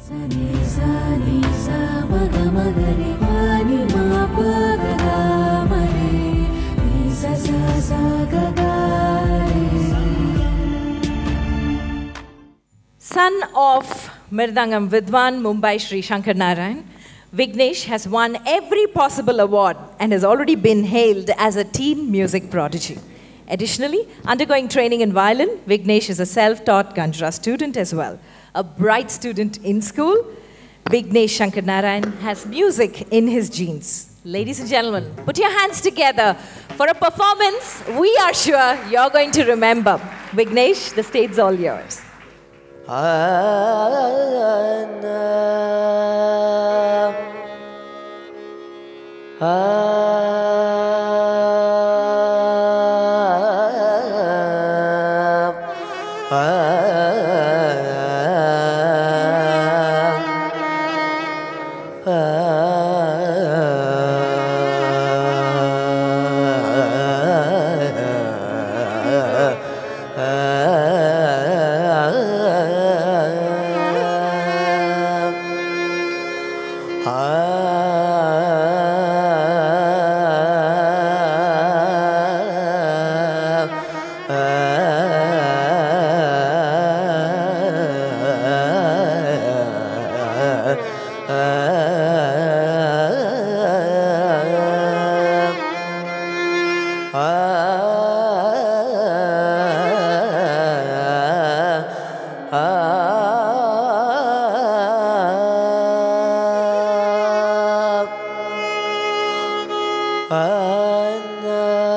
Son of Mridangam Vidwan Mumbai Sri Shankar Narayan, Vignesh has won every possible award and has already been hailed as a teen music prodigy. Additionally, undergoing training in violin, Vignesh is a self taught Ganjira student as well a bright student in school, Vignesh Shankar Narayan has music in his genes. Ladies and gentlemen, put your hands together for a performance we are sure you're going to remember. Vignesh, the state's all yours. أنا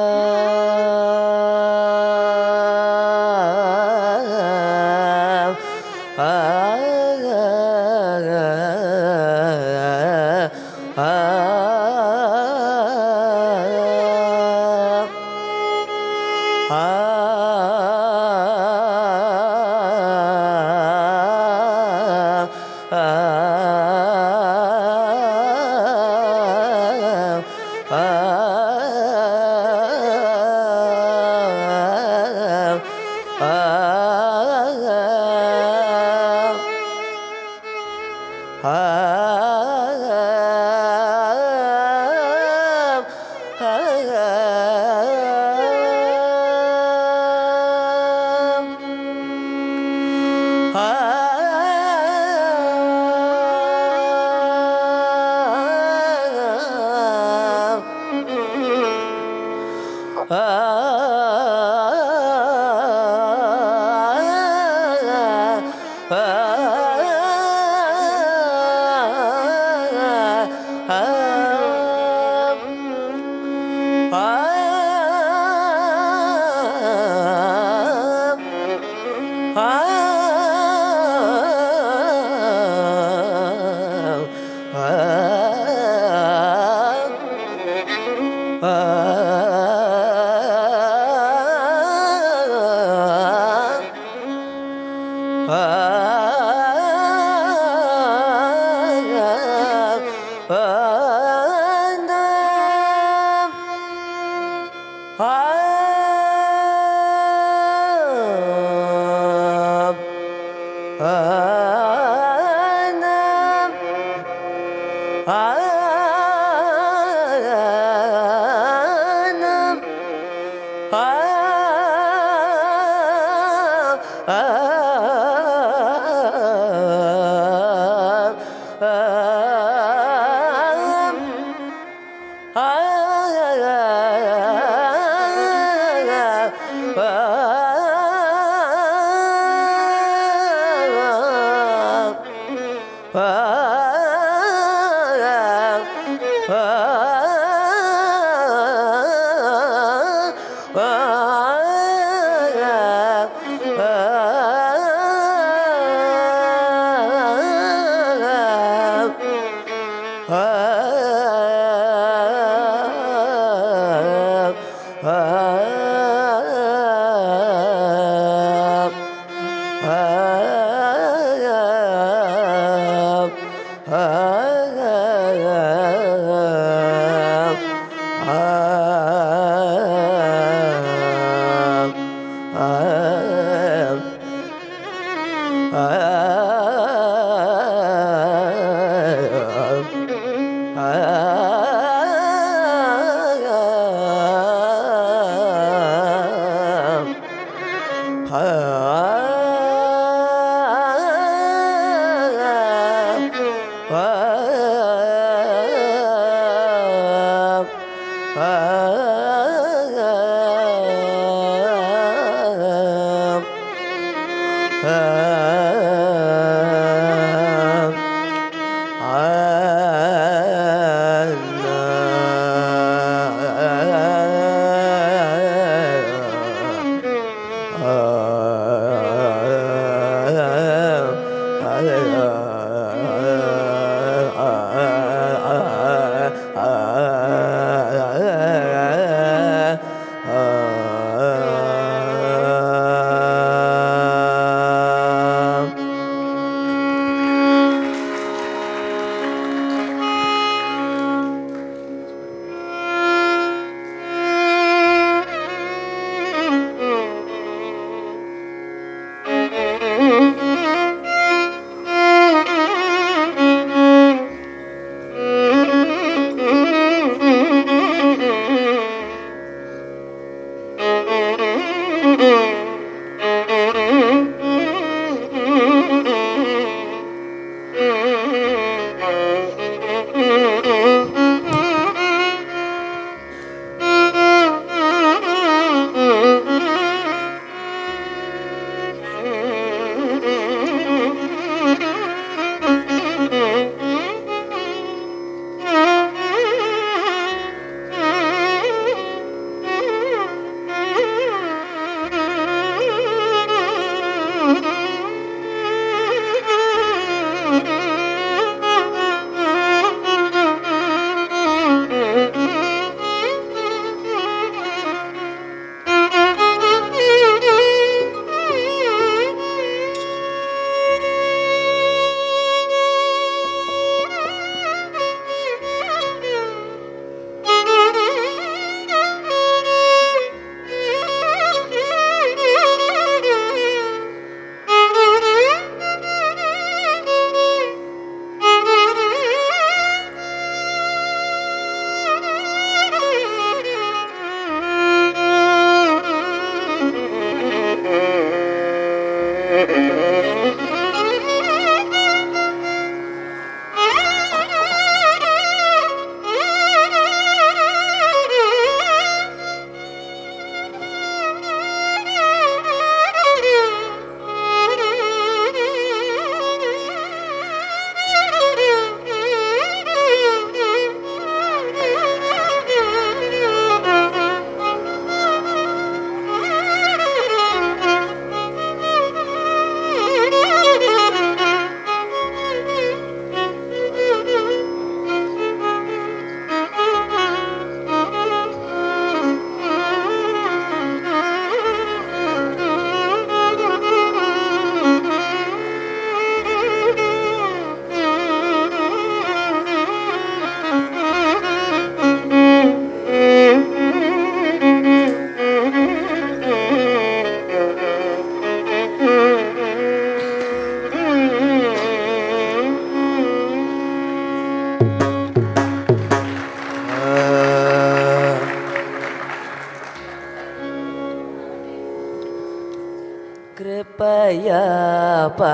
அப்பா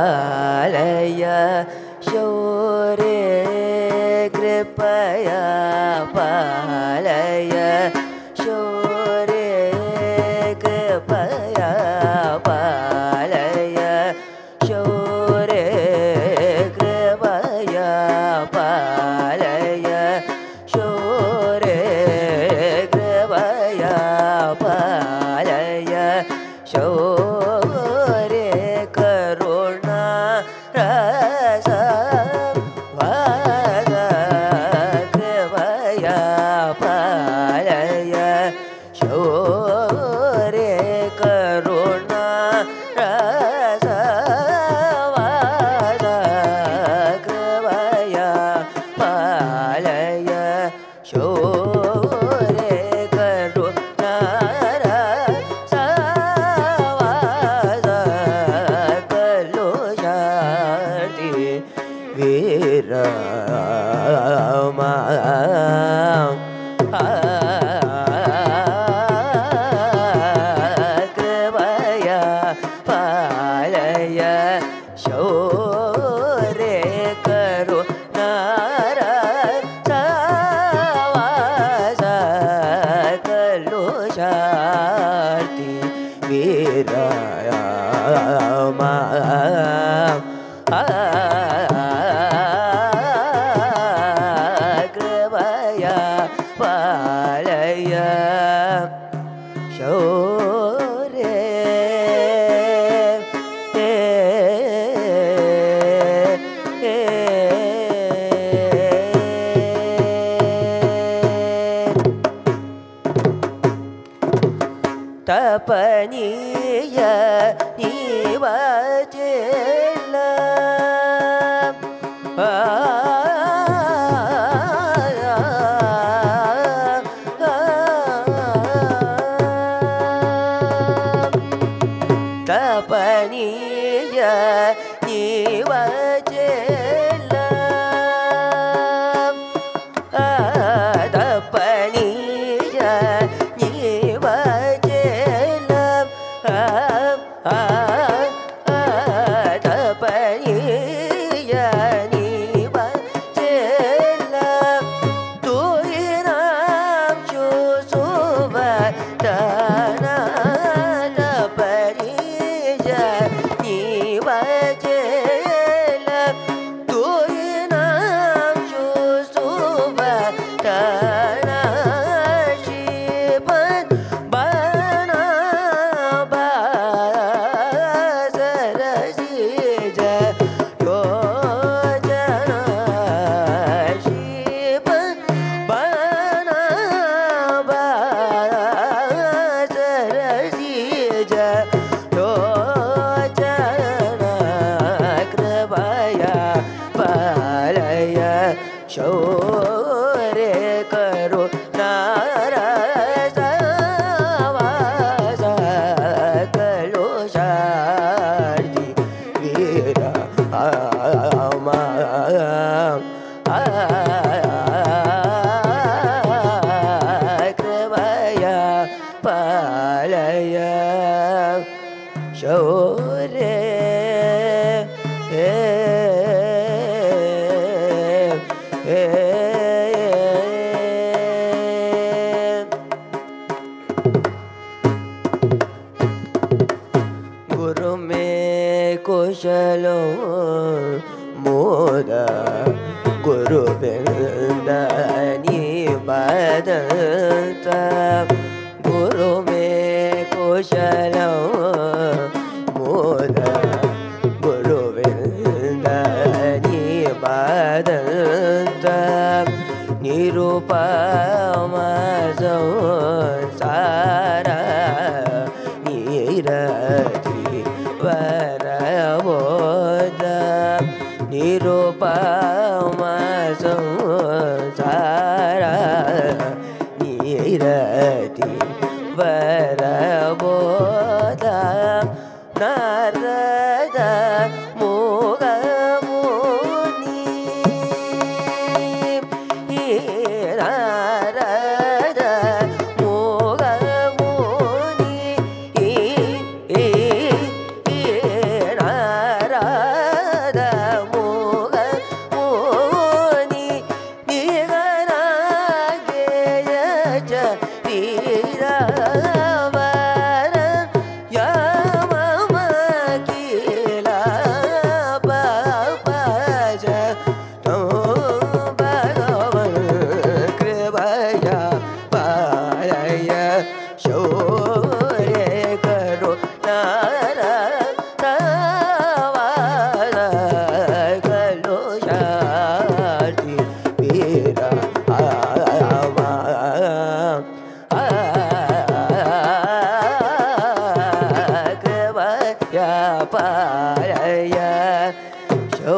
love. में पारय show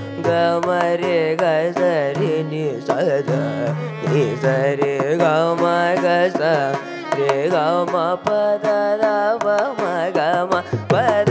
gamare gasare ni sada ni sare gamare gasare gamapada dava magama pada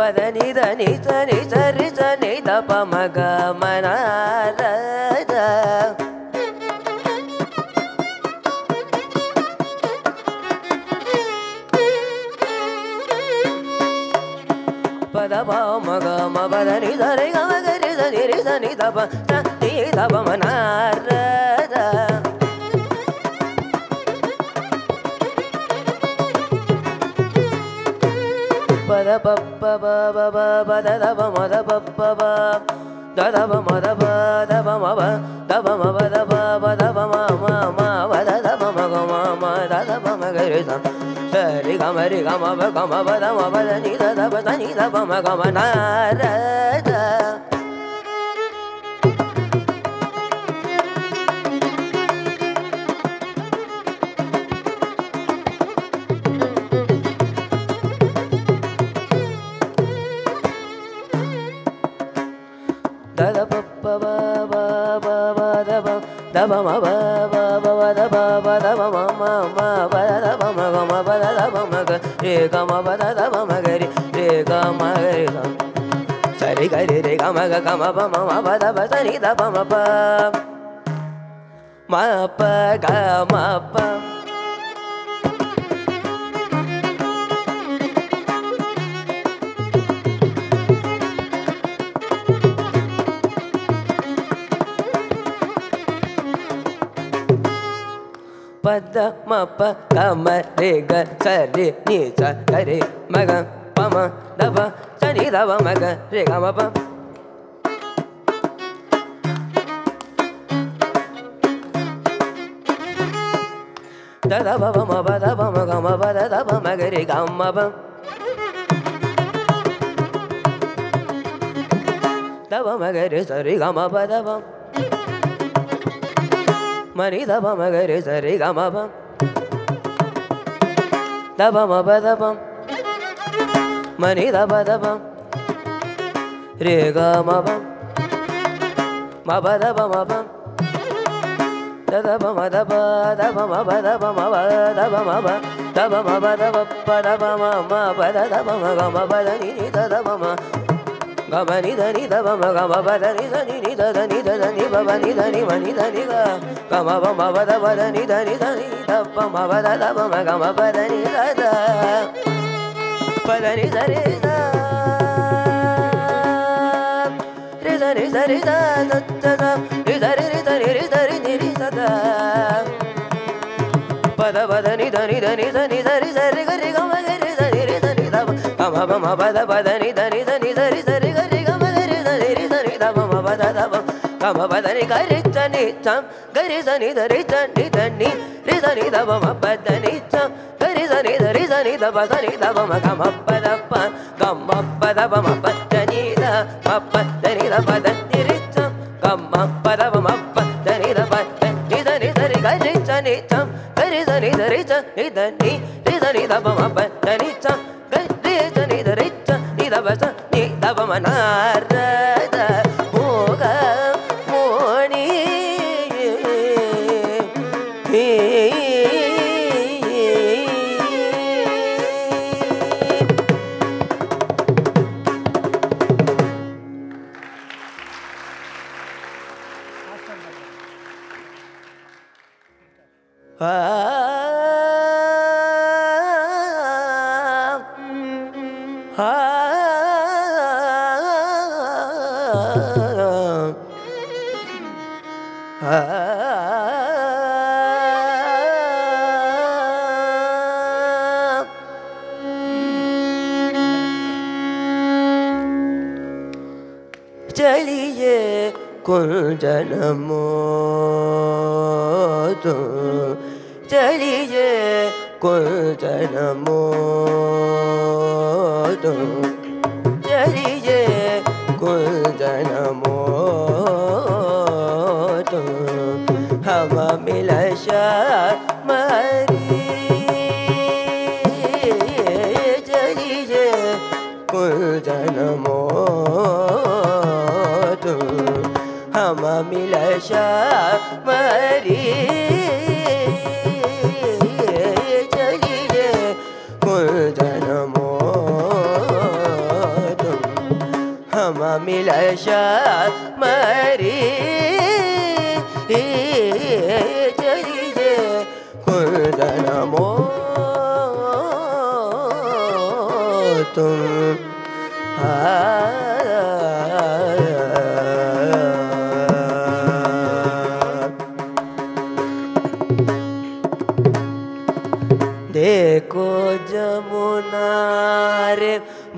ಪದ ನಿಧ ನಿಧ ನಿಧ ರಿಧ ನಿಧ ಪ ಮಗ ಮನಾರದ ಪದ ಪ ಮಗ ಮ ಪದ ನಿಧ ರಿ ಗ ಮ ಗ ರಿ ಧ ನಿ ರಿ ಧ ನಿ ಧ ಪ ನಿ ಧ ಪ ಮನಾರದ da ba ba ba ba ba ba da da ba ma da ba ba ba da da ba ma da ba da ba ma ba da ba ma ba da ba ba da ba ma ma ma ba da da ba ma ga ma ma da da ba ma ga re da da re ga ma re ga ma ba ga ma ba da ma ba da ni da da ba da ni da ba ma ga ma na ra ga re re ga ma ga ga ma ba ma ma ba da ba sa ni da ba ma pa ma pa ga ma pa ಪದ ಮ ಪ ಗ ಮ ರೆ ಗ ಸ ರೆ ನಿ ಸ ಗ ರೆ ಮ ಗ ಪ ಮ ದ ಪ ಸ ನಿ ದ ಪ ಮ ಗ ರೆ ಗ ಮ ಪ ದ ದ ಪ ಪ ಮ ಪ ದ ಪ ಮ ಗ ಮ ಪ ದ ದ ಪ ಮ ಗ ರೆ ಗ ಮ ಪ ದ ಪ ಮ ಗ ರೆ ಸ ರೆ ಗ ಮ ಪ ದ ಪ மணி தப மகரி சரி கமபம் தபம் அபதபம் மணி தப தபம் ரே கமபம் மபதபம் அபம் தபம தப தபம பதபம பதபம தபம பதப பதபம பததபம கமபத நிதி ததபம baba ni da ni da baba ga baba da ni da ni ni da da ni da da ni baba ni da ni mani da ni ga ga ma ba ma ba da ba da ni da ni da ni da ba ma ba da da ba ma ga ma ba da ni da da ba da ni da ni da ri da ri da ri da da da da ri da ri ri da ri ri da ri ni ri da da ba da ba da ni da ni da ni da ni da ri da ri ga ri ga ma ga ri da ri ri da ni da ba ga ma ba ma ba da ba da ni da ni da ni da ri da ri పదవం కమపదని గరిత నిత్యం గరిత నిధ రిత నిధ ని రిత నిధవం అపద నిత్యం గరిత నిధ రిత నిధ పద నిధవం గమపదప్ప గమ్మపదవం అపద నిధ అపద నిధ పద నిరిత్యం గమ్మపదవం అపద నిధ పద నిధ నిధ రి గరిత నిత్యం గరిత నిధ రిత నిధ ని రిత నిధవం అపద నిత్యం గరిత నిధ రిత నిధ పద నిధవమనారా चलिए कुंजन मोतु चलिए कुंजन मोतु चलिए शामिल शामरी। चलिए कुंदन हम मिल शामरी। चलिए मो तुम हाँ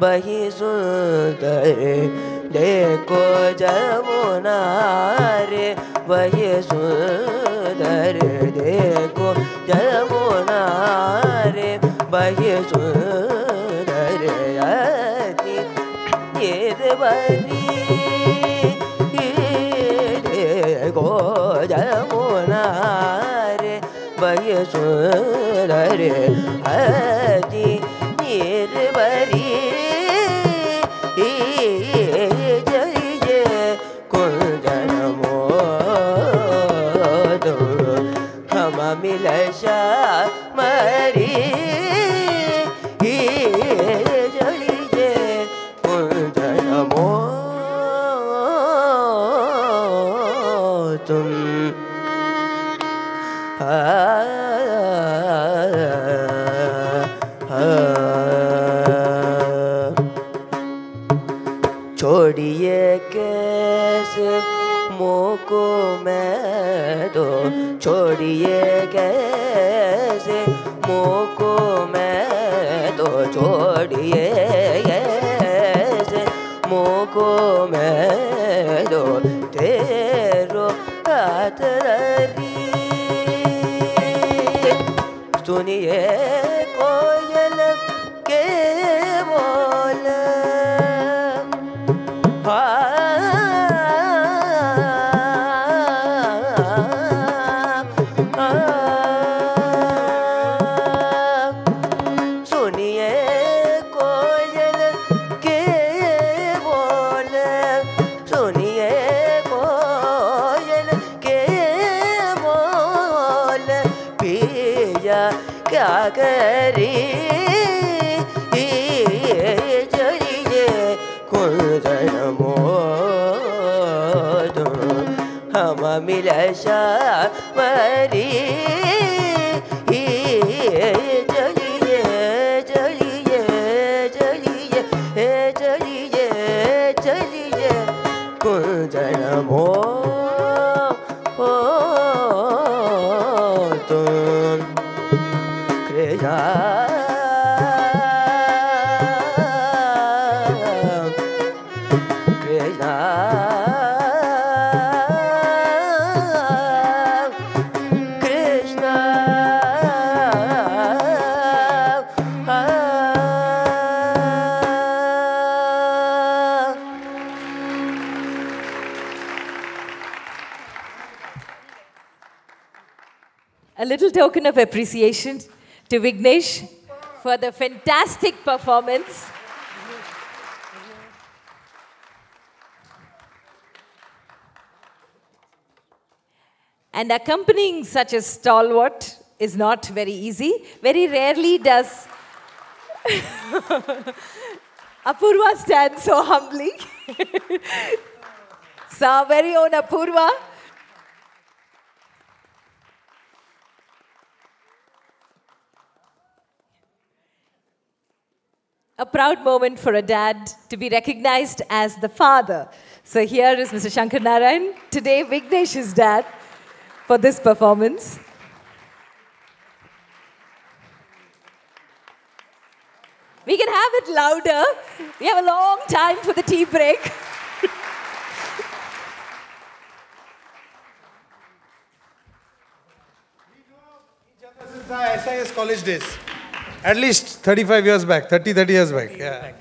बही सुंदर, देखो जमुना रे। वही सुंदर, देखो जमुना रे। वही सुंदर, अति ये बरी देखो जमुना रे। बही सुंदर, अति सुनिए कोयल 在那的？token of appreciation to Vignesh for the fantastic performance. And accompanying such a stalwart is not very easy. Very rarely does Apurva stand so humbly. so, our very own Apurva. A proud moment for a dad to be recognized as the father. So here is Mr. Shankar Narayan, today Vignesh's dad, for this performance. We can have it louder. We have a long time for the tea break. SIS college days. At least 35 years back, 30, 30 years back. Yeah.